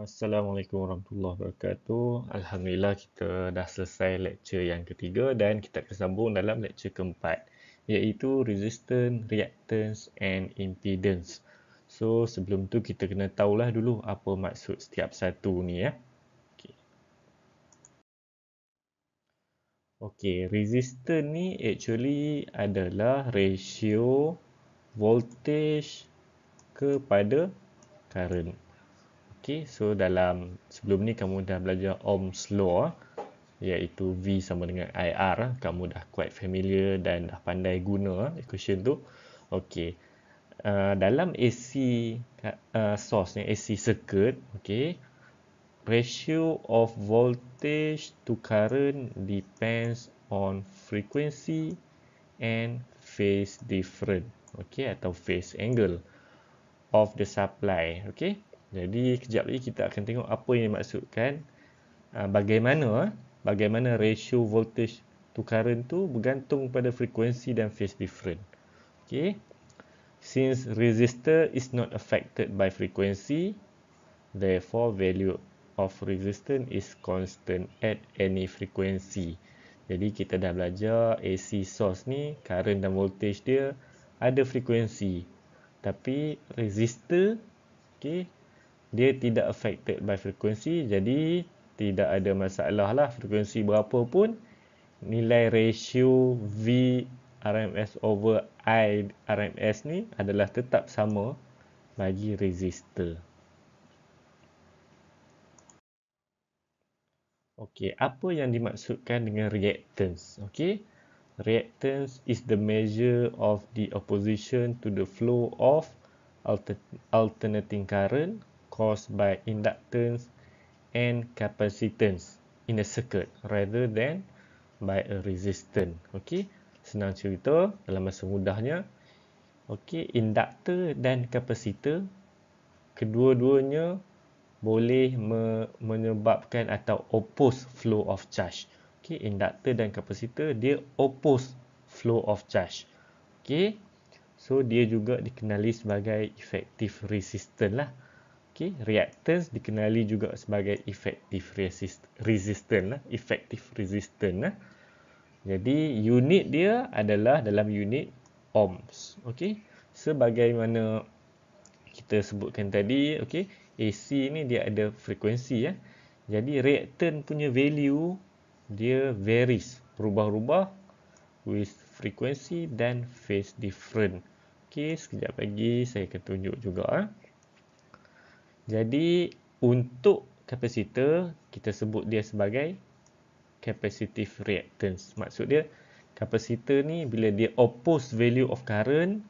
Assalamualaikum warahmatullahi wabarakatuh. Alhamdulillah kita dah selesai lecture yang ketiga dan kita akan sambung dalam lecture keempat iaitu resistance, reactance and impedance. So sebelum tu kita kena tahulah dulu apa maksud setiap satu ni ya. Okey. Okey, resistance ni actually adalah ratio voltage kepada current. Okay, so dalam sebelum ni kamu dah belajar Ohm's Law iaitu V sama dengan IR. Kamu dah quite familiar dan dah pandai guna equation tu. Okay, uh, dalam AC uh, source ni, AC circuit, okay, ratio of voltage to current depends on frequency and phase difference, okay, atau phase angle of the supply, okay. Jadi kejap lagi kita akan tengok apa yang dimaksudkan uh, bagaimana bagaimana ratio voltage to current tu bergantung pada frekuensi dan phase difference. Okay. Since resistor is not affected by frequency, therefore value of resistance is constant at any frequency. Jadi kita dah belajar AC source ni, current dan voltage dia ada frekuensi. Tapi resistor, okay, dia tidak affected by frekuensi jadi tidak ada masalah lah frekuensi berapa pun nilai ratio V RMS over I RMS ni adalah tetap sama bagi resistor. Okey, apa yang dimaksudkan dengan reactance? Okey. Reactance is the measure of the opposition to the flow of alternating current caused by inductance and capacitance in a circuit rather than by a resistance. Okey, senang cerita dalam masa mudahnya. Okey, induktor dan kapasitor kedua-duanya boleh me menyebabkan atau oppose flow of charge. Okey, induktor dan kapasitor dia oppose flow of charge. Okey. So dia juga dikenali sebagai effective resistance lah. Okay, reactance dikenali juga sebagai effective resist, resistance lah, effective resistance lah. Jadi unit dia adalah dalam unit ohms. Okay, sebagaimana kita sebutkan tadi, okay, AC ni dia ada frekuensi ya. Jadi reactance punya value dia varies, berubah-ubah with frequency dan phase different. Okay, sekejap lagi saya akan tunjuk juga. Eh. Jadi untuk kapasitor kita sebut dia sebagai capacitive reactance. Maksud dia kapasitor ni bila dia oppose value of current,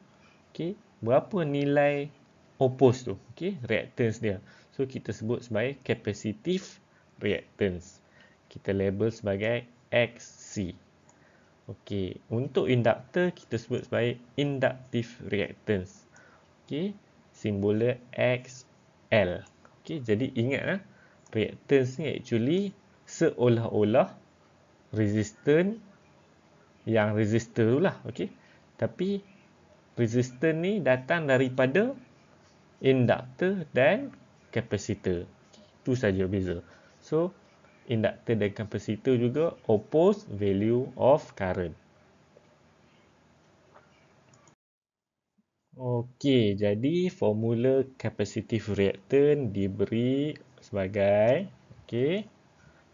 okey, berapa nilai oppose tu, okey, reactance dia. So kita sebut sebagai capacitive reactance. Kita label sebagai XC. Okey, untuk induktor kita sebut sebagai inductive reactance. Okey, simbolnya X L. Okay, jadi ingat ah, reactance ni actually seolah-olah resistant yang resistor tu lah. Okay. Tapi resistor ni datang daripada induktor dan kapasitor. Itu saja beza. So, induktor dan kapasitor juga oppose value of current. Okey, jadi formula capacitive reactance diberi sebagai okey.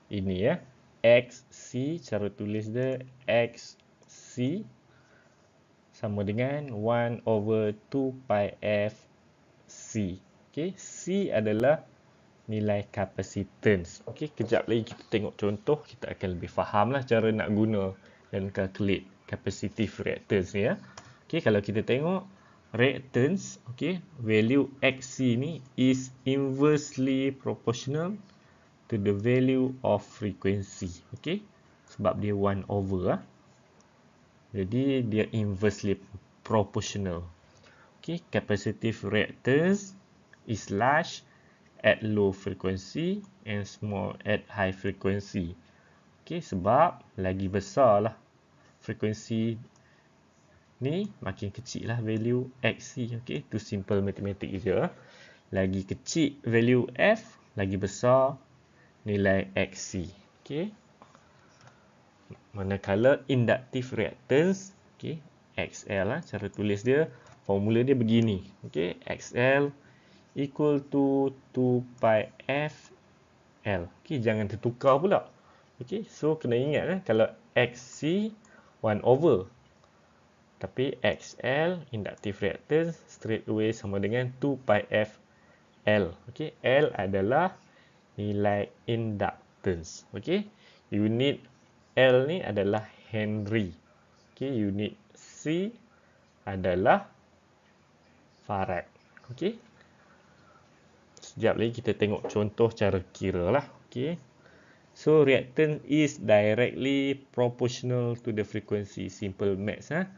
Ini ya. XC cara tulis dia XC sama dengan 1 over 2 pi F C. Okey, C adalah nilai capacitance. Okey, kejap lagi kita tengok contoh, kita akan lebih fahamlah cara nak guna dan calculate reactance ni ya. Okey, kalau kita tengok reactance okay value xc ni is inversely proportional to the value of frequency okay? Sebab dia 1 over ah. Jadi dia inversely proportional okay? Capacitive reactance is large at low frequency and small at high frequency okay? Sebab lagi besar lah frekuensi ni makin kecil lah value xc okay tu simple matematik je lagi kecil value f lagi besar nilai XC. Okay. Manakala inductive reactance, okay, XL lah, cara tulis dia, formula dia begini. Okay, XL equal to 2 pi F L. Okay, jangan tertukar pula. Okay, so kena ingat eh, kalau XC 1 over. Tapi XL, inductive reactance, straight away sama dengan 2 pi F L. Okay, L adalah nilai inductance. Okay, unit L ni adalah Henry. Okay, unit C adalah Farad. Okay. Sekejap lagi kita tengok contoh cara kira lah. Okay. So, reactance is directly proportional to the frequency. Simple maths. Ha?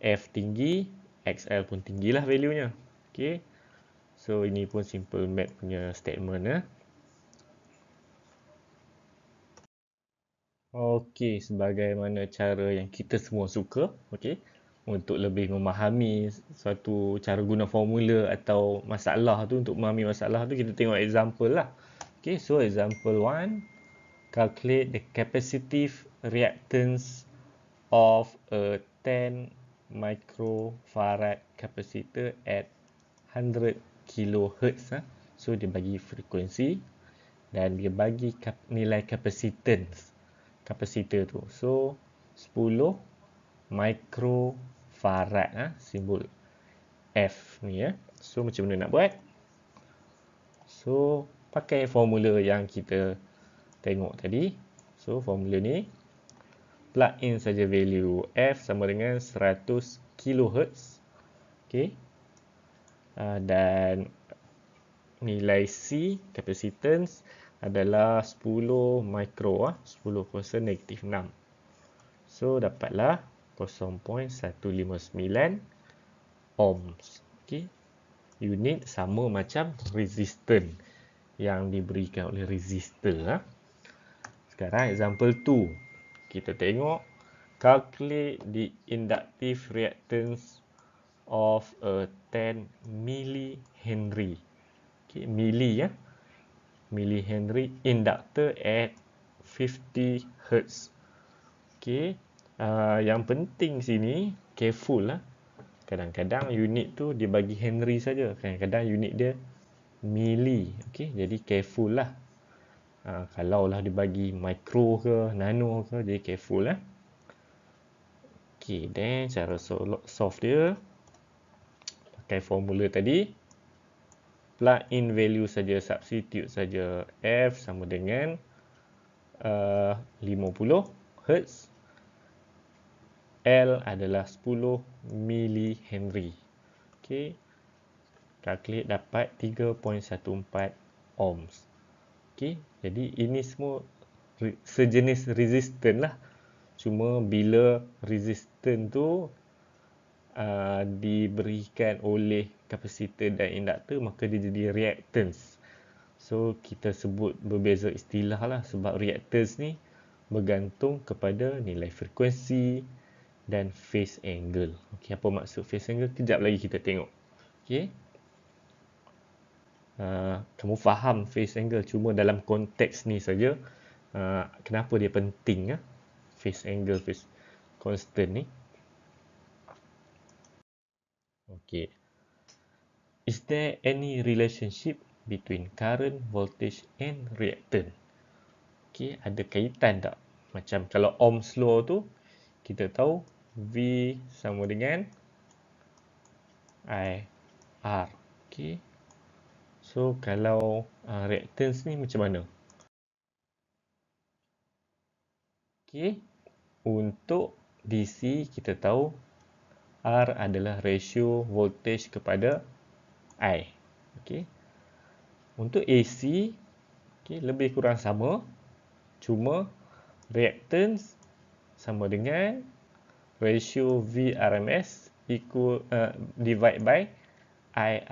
F tinggi, XL pun tinggilah value-nya. Okay. So ini pun simple math punya statement ya. Okey, sebagaimana cara yang kita semua suka, okey, untuk lebih memahami suatu cara guna formula atau masalah tu untuk memahami masalah tu kita tengok example lah. Okey, so example 1 calculate the capacitive reactance of a 10 microfarad capacitor at 100 kilohertz ha? so dia bagi frekuensi dan dia bagi nilai capacitance capacitor tu so 10 microfarad ha? simbol F ni ya so macam mana nak buat so pakai formula yang kita tengok tadi so formula ni plug in saja value F sama dengan 100 kilohertz. Okey. Ah, dan nilai C capacitance adalah 10 micro ah 10 kuasa negatif 6 so dapatlah 0.159 ohms. Okey. Unit sama macam resistor yang diberikan oleh resistor ah. Sekarang example 2 kita tengok calculate the inductive reactance of a 10 millihenry. Okay, milli ya. Millihenry inductor at 50 hertz. Okay, uh, yang penting sini careful lah. Kadang-kadang unit tu dia bagi henry saja. Kadang-kadang unit dia milli. Okay, jadi careful lah. Uh, kalau lah dia bagi micro ke nano ke, jadi careful lah. Okay, then cara solve dia pakai formula tadi. Plug in value saja substitute saja f sama dengan uh, 50 Hz L adalah 10 millihenry okey. Calculate dapat 3.14 ohms. Okey jadi ini semua sejenis resistor lah cuma bila resistor tu uh, diberikan oleh kapasitor dan induktor maka dia jadi reactance. So kita sebut berbeza istilah lah sebab reactance ni bergantung kepada nilai frekuensi dan phase angle. Okey, apa maksud phase angle? Kejap lagi kita tengok. Okey. Uh, kamu faham phase angle cuma dalam konteks ni saja uh, kenapa dia penting ya phase angle phase constant ni Okay. Is there any relationship between current, voltage and reactant? Okay, ada kaitan tak? Macam kalau Ohm's law tu, kita tahu V sama dengan I R. Okay. So, kalau uh, reactance ni macam mana? Okay. Untuk DC, kita tahu R adalah ratio voltage kepada I. Okay. Untuk AC, okay, lebih kurang sama. Cuma reactance sama dengan ratio V RMS equal uh, divide by I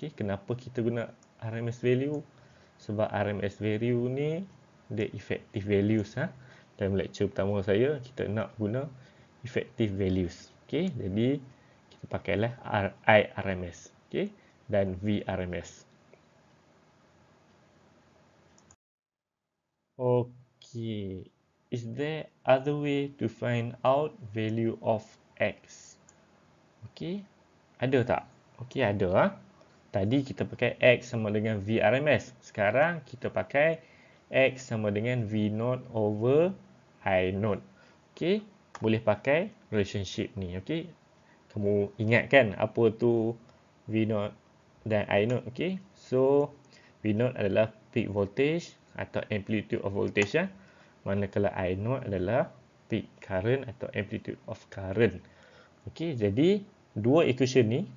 RMS. Okay, kenapa kita guna RMS value? Sebab RMS value ni dia effective values. Ha? Dalam lecture pertama saya, kita nak guna effective values. Okey, jadi kita pakailah IRMS, okey, dan VRMS. Okay. Is there other way to find out value of X? Okay. Ada tak? Okay, ada. Ha? Tadi kita pakai X sama dengan VRMS. Sekarang kita pakai X sama dengan V0 over I0. Okay. Boleh pakai relationship ni. Okay. Kamu ingat kan apa tu V0 dan I0. Okay. So, V0 adalah peak voltage atau amplitude of voltage. Ya. Manakala I0 adalah peak current atau amplitude of current. Okay. Jadi, dua equation ni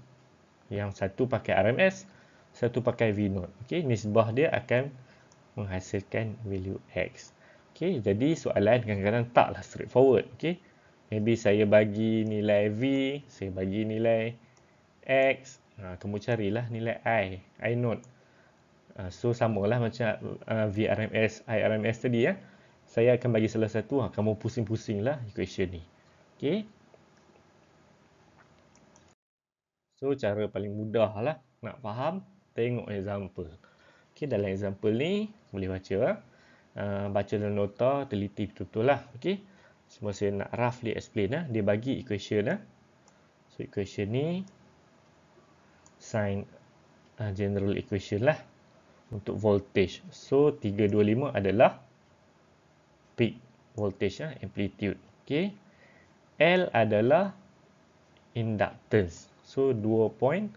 yang satu pakai RMS satu pakai V0 okey nisbah dia akan menghasilkan value X. Okey jadi soalan kadang-kadang taklah straightforward. Okey maybe saya bagi nilai V saya bagi nilai X. Ha, kamu carilah nilai I I0 ha, so samalah macam uh, VRMS IRMS tadi ya. Saya akan bagi salah satu. Ha, kamu pusing-pusinglah equation ni. Okey So cara paling mudah lah nak faham tengok example. Okay, dalam example ni boleh baca uh, baca dalam nota teliti betul-betul lah. Okay. Semua saya nak roughly explain lah. Dia bagi equation lah. So equation ni sign uh, general equation lah untuk voltage. So 325 adalah peak voltage lah, amplitude. Okay. L adalah inductance. So 2.2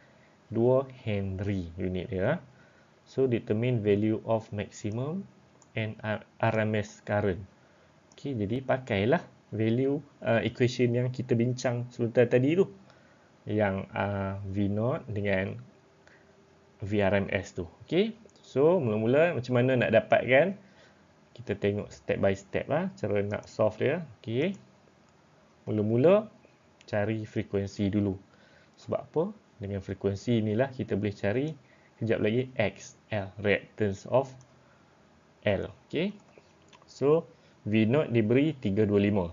Henry unit dia. So determine value of maximum and RMS current. Okay, jadi pakailah value uh, equation yang kita bincang sebentar tadi tu. Yang uh, V0 dengan VRMS tu. Okay, so mula-mula macam mana nak dapatkan? Kita tengok step by step lah cara nak solve dia. Okay, mula-mula cari frekuensi dulu. Sebab apa? Dengan frekuensi inilah kita boleh cari kejap lagi XL, reactance of L. Okay. So, V0 diberi 325.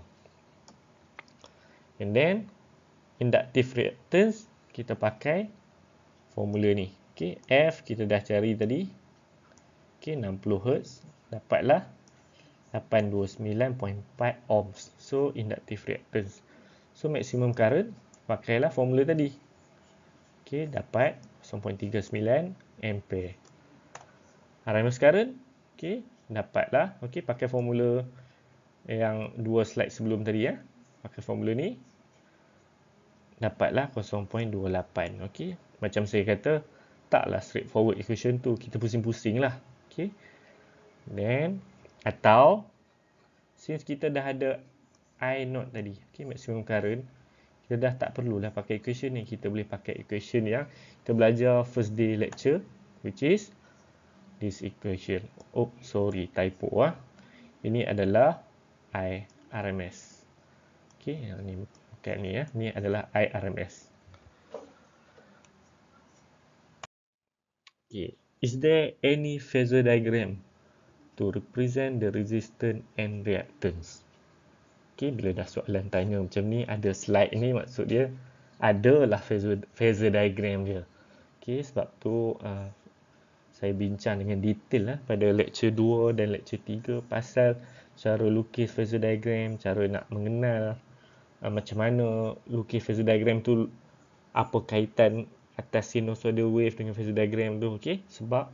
And then, inductive reactance, kita pakai formula ni. Okay. F kita dah cari tadi. Okay, 60 Hz. Dapatlah 829.4 ohms. So, inductive reactance. So, maximum current pakailah formula tadi. Okey, dapat 0.39 ampere. RMS current, okey, dapatlah. Okey, pakai formula yang dua slide sebelum tadi ya. Pakai formula ni dapatlah 0.28. Okey, macam saya kata taklah straightforward equation tu. Kita pusing-pusing lah. Okey. Then atau since kita dah ada I note tadi, okey, maximum current kita dah tak perlulah pakai equation ni. Kita boleh pakai equation yang kita belajar first day lecture which is this equation. Oh sorry typo ah. Ini adalah i rms okey yang ni bukan ni ya. Ni adalah i rms okey is there any phasor diagram to represent the resistance and reactance Okay, bila dah soalan tanya macam ni, ada slide ni maksud dia adalah phasor, phasor diagram dia. Okay, sebab tu uh, saya bincang dengan detail lah pada lecture 2 dan lecture 3 pasal cara lukis phasor diagram, cara nak mengenal uh, macam mana lukis phasor diagram tu apa kaitan atas sinusoidal wave dengan phasor diagram tu, okay? Sebab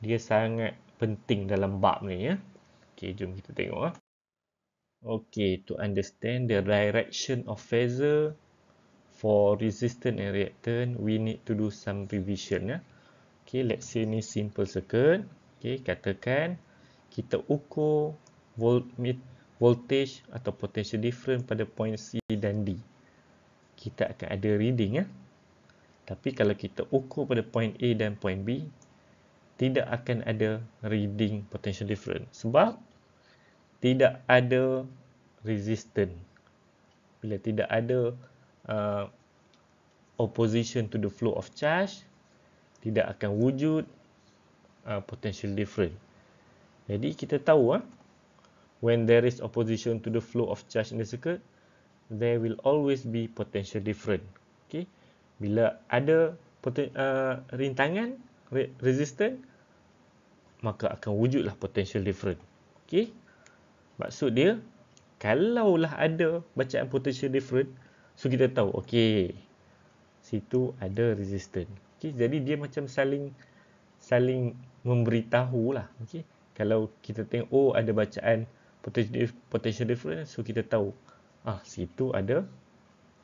dia sangat penting dalam bab ni ya. Okay, jom kita tengok ah. Okay, to understand the direction of phasor for resistance and reactance, we need to do some revision. Ya. Okay, let's say ni simple circuit. Okay, katakan kita ukur volt, voltage atau potential difference pada point C dan D. Kita akan ada reading. Ya. Tapi kalau kita ukur pada point A dan point B, tidak akan ada reading potential difference. Sebab tidak ada resistance. Bila tidak ada uh, opposition to the flow of charge tidak akan wujud uh, potential difference. Jadi kita tahu uh, when there is opposition to the flow of charge in the circuit there will always be potential difference. Okay? Bila ada uh, rintangan re resistance maka akan wujudlah potential difference. Okey. Maksud dia kalaulah ada bacaan potential different so kita tahu okey situ ada resistance. Okey jadi dia macam saling saling memberitahu lah. Okey. Kalau kita tengok oh ada bacaan potential potential different so kita tahu ah situ ada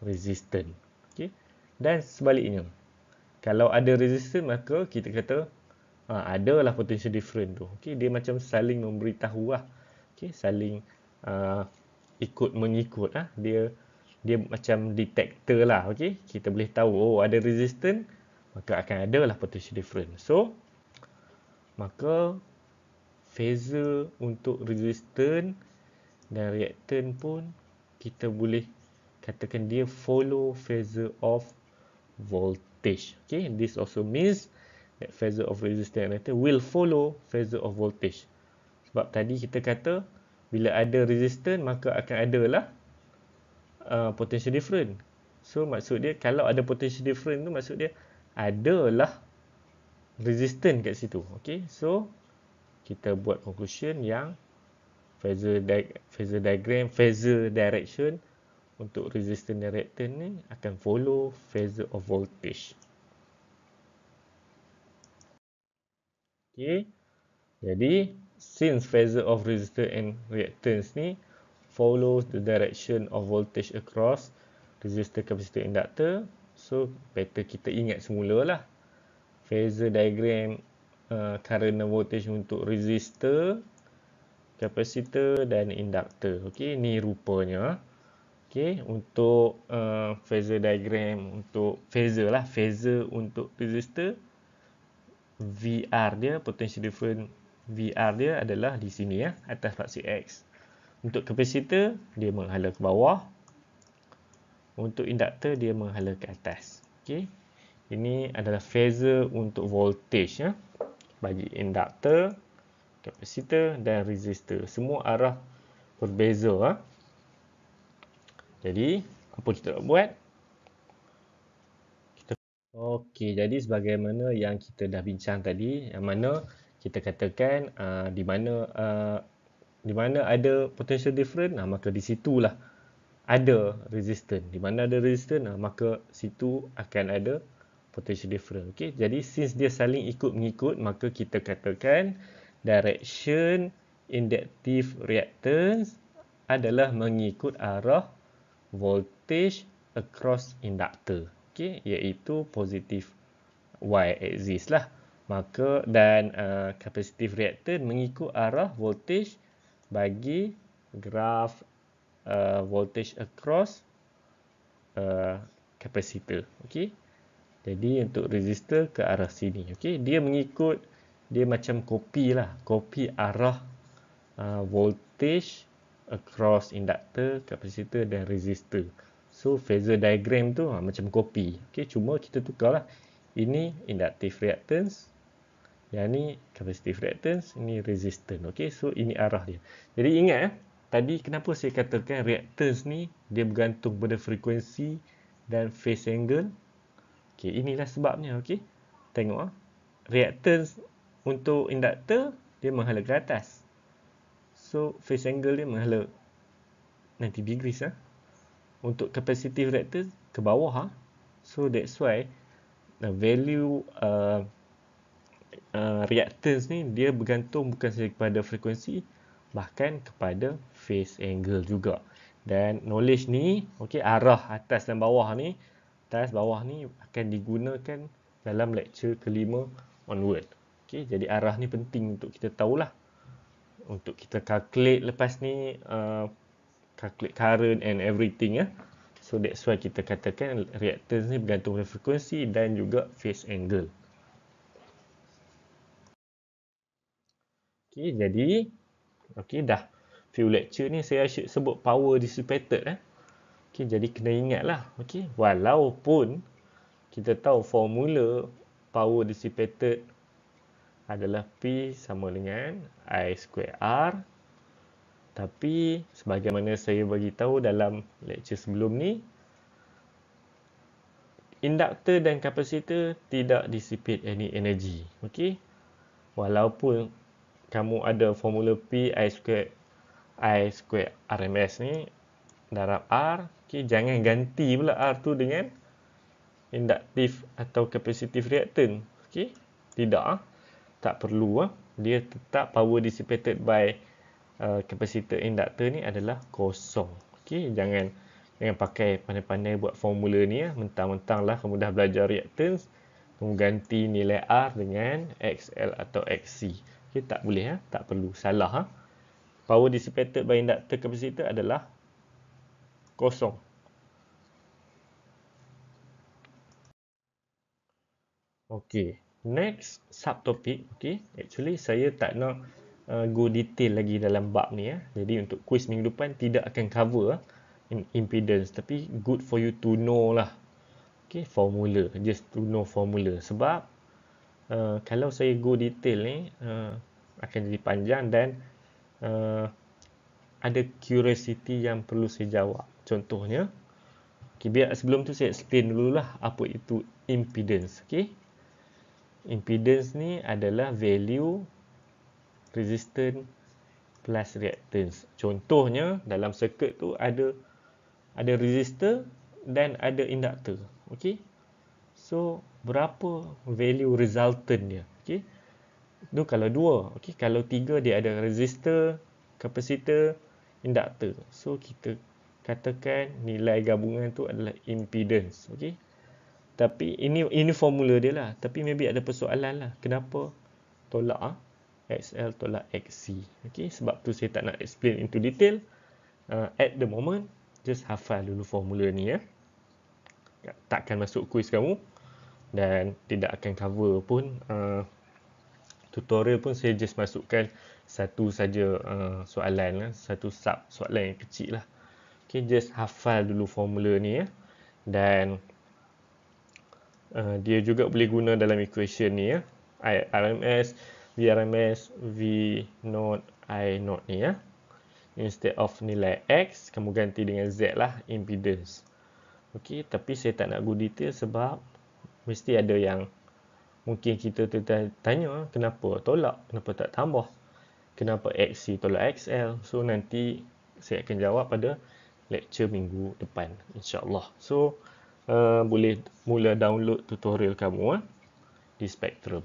resistance. Okey. Dan sebaliknya kalau ada resistance maka kita kata ah adalah potential different tu. Okey dia macam saling memberitahu lah. Okey saling uh, ikut mengikut ah. Dia dia macam detector lah okey kita boleh tahu oh ada resistance maka akan ada lah potential difference. So maka phasor untuk resistance dan reactant pun kita boleh katakan dia follow phasor of voltage okay. This also means that phasor of resistance and reactant will follow phasor of voltage sebab tadi kita kata bila ada resistance maka akan ada lah uh, potential different. So maksud dia kalau ada potential different tu maksud dia adalah resistance kat situ. Okay? So kita buat conclusion yang phasor, di phasor diagram phasor direction untuk resistance dan reactant ni akan follow phasor of voltage. Okay? Jadi since phasor of resistor and reactance ni follows the direction of voltage across resistor, capacitor, inductor. So better kita ingat semula lah. Phasor diagram uh, current voltage untuk resistor capacitor dan inductor. Ok ni rupanya. Ok untuk uh, phasor diagram untuk phasor lah. Phasor untuk resistor VR dia potential difference VR dia adalah di sini ya, atas faksi X. Untuk kapasitor, dia menghala ke bawah. Untuk induktor, dia menghala ke atas. Okey. Ini adalah phasor untuk voltage ya. Bagi induktor, kapasitor dan resistor. Semua arah berbeza. Ha? Jadi, apa kita nak buat? Kita... Okey, jadi sebagaimana yang kita dah bincang tadi, yang mana kita katakan uh, di mana uh, di mana ada potential different uh, maka di situlah ada resistance. Di mana ada resistance uh, maka situ akan ada potential different. Okey jadi since dia saling ikut mengikut maka kita katakan direction inductive reactance adalah mengikut arah voltage across inductor. Okey iaitu positif y axis lah maka dan uh, capacitive reactant mengikut arah voltage bagi graf uh, voltage across uh, capacitor. Okey? Jadi untuk resistor ke arah sini. Okey? Dia mengikut dia macam kopi lah. Kopi arah uh, voltage across inductor capacitor dan resistor. So phasor diagram tu uh, macam kopi. Okey? Cuma kita tukarlah. Ini inductive reactance yang ni capacitive reactance, ini resistance. Okey, so ini arah dia. Jadi ingat eh, tadi kenapa saya katakan reactance ni dia bergantung pada frekuensi dan phase angle. Okey, inilah sebabnya, okey. Tengok ah. Reactance untuk inductor dia menghala ke atas. So phase angle dia menghala 90 degrees ah. Untuk capacitive reactance ke bawah ah. So that's why the value uh, uh, reactance ni dia bergantung bukan sahaja kepada frekuensi bahkan kepada phase angle juga. Dan knowledge ni okey arah atas dan bawah ni atas bawah ni akan digunakan dalam lecture kelima onward. Okey jadi arah ni penting untuk kita tahulah. Untuk kita calculate lepas ni uh, calculate current and everything ya. So that's why kita katakan reactance ni bergantung pada frekuensi dan juga phase angle Okey, jadi okey dah few lecture ni saya asyik sebut power dissipated eh. Okey, jadi kena ingatlah. Okey, walaupun kita tahu formula power dissipated adalah P sama dengan I square R. Tapi sebagaimana saya bagi tahu dalam lecture sebelum ni induktor dan kapasitor tidak dissipate any energy. Okey. Walaupun kamu ada formula P I square I square RMS ni darab R. Okay, jangan ganti pula R tu dengan induktif atau capacitive reactant. Okay, tidak ah. Tak perlu ah. Dia tetap power dissipated by uh, capacitor inductor ni adalah kosong. Okay, jangan jangan pakai pandai-pandai buat formula ni ah. Mentang-mentang lah kamu dah belajar reactance. Kamu ganti nilai R dengan XL atau XC. Okay, tak boleh ah. Tak perlu. Salah ah power dissipated by inductor capacitor adalah kosong. Okay, next subtopic. Okay, actually saya tak nak uh, go detail lagi dalam bab ni. Ya. Jadi untuk quiz minggu depan tidak akan cover uh, impedance. Tapi good for you to know lah. Okay, formula. Just to know formula. Sebab uh, kalau saya go detail ni uh, akan jadi panjang dan uh, ada curiosity yang perlu saya jawab. Contohnya, okay, biar sebelum tu saya explain dululah apa itu impedance. Okay? Impedance ni adalah value resistance plus reactance. Contohnya, dalam circuit tu ada ada resistor dan ada inductor. Okay? So, berapa value resultant dia? Okay? Tu kalau dua. Okay, kalau tiga dia ada resistor, kapasitor, induktor. So kita katakan nilai gabungan tu adalah impedance. Okay. Tapi ini ini formula dia lah. Tapi maybe ada persoalan lah. Kenapa tolak ah? XL tolak XC. Okay. Sebab tu saya tak nak explain into detail. Uh, at the moment, just hafal dulu formula ni ya. Takkan masuk quiz kamu. Dan tidak akan cover pun uh, tutorial pun saya just masukkan satu saja uh, soalan lah. satu sub soalan yang kecil lah okay, just hafal dulu formula ni ya dan uh, dia juga boleh guna dalam equation ni ya RMS VRMS V not I not ni ya instead of nilai X kamu ganti dengan Z lah impedance Okey, tapi saya tak nak go detail sebab mesti ada yang mungkin kita tanya kenapa tolak, kenapa tak tambah, kenapa XC tolak XL. So nanti saya akan jawab pada lecture minggu depan insyaAllah. So uh, boleh mula download tutorial kamu uh, di Spectrum.